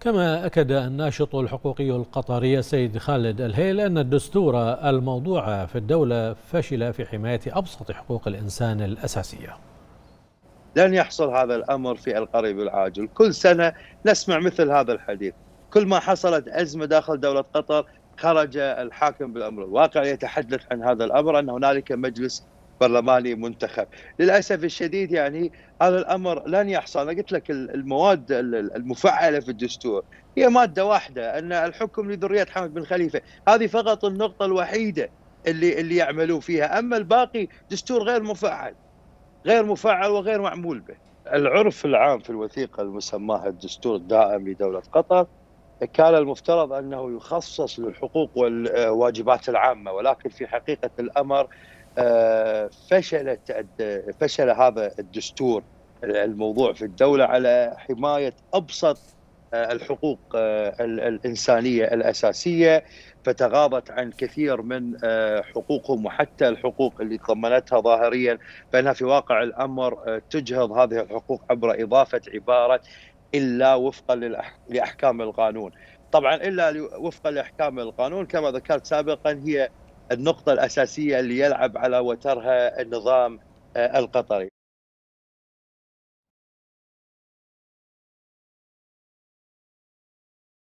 كما أكد الناشط الحقوقي القطري السيد خالد الهيل أن الدستور الموضوع في الدولة فشل في حماية أبسط حقوق الإنسان الأساسية. لن يحصل هذا الأمر في القريب العاجل. كل سنة نسمع مثل هذا الحديث. كل ما حصلت أزمة داخل دولة قطر خرج الحاكم بالأمر الواقع يتحدث عن هذا الأمر أن هنالك مجلس برلماني منتخب. للأسف الشديد يعني هذا الأمر لن يحصل. أنا قلت لك المواد المفعلة في الدستور هي مادة واحدة أن الحكم لذرية حمد بن خليفة. هذه فقط النقطة الوحيدة اللي اللي يعملون فيها. أما الباقي دستور غير مفعل غير مفعل وغير معمول به. العرف العام في الوثيقة المسماها الدستور الدائم لدولة قطر كان المفترض أنه يخصص للحقوق والواجبات العامة ولكن في حقيقة الأمر فشلت فشل هذا الدستور الموضوع في الدولة على حماية أبسط الحقوق الإنسانية الأساسية فتغاضت عن كثير من حقوقهم وحتى الحقوق اللي ضمنتها ظاهريا. بأنها في واقع الأمر تجهض هذه الحقوق عبر إضافة عبارة إلا وفقا لأحكام القانون. طبعا إلا وفقا لأحكام القانون كما ذكرت سابقا هي النقطة الأساسية اللي يلعب على وترها النظام القطري.